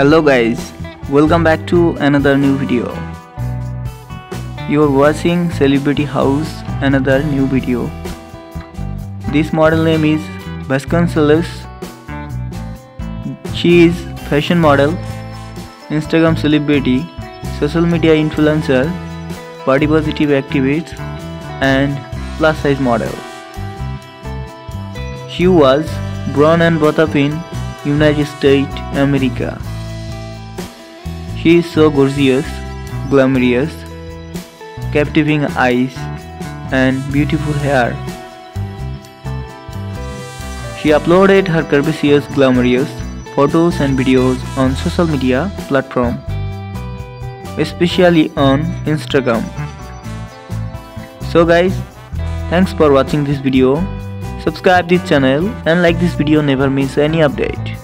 Hello guys, welcome back to another new video. You are watching Celebrity House, another new video. This model name is Vasconcelos. She is fashion model, Instagram celebrity, social media influencer, body positive activist, and plus size model. She was born and brought up in United States, America. She is so gorgeous, glamorous, captivating eyes, and beautiful hair. She uploaded her curvaceous, glamorous photos and videos on social media platform, especially on Instagram. So guys, thanks for watching this video. Subscribe this channel and like this video never miss any update.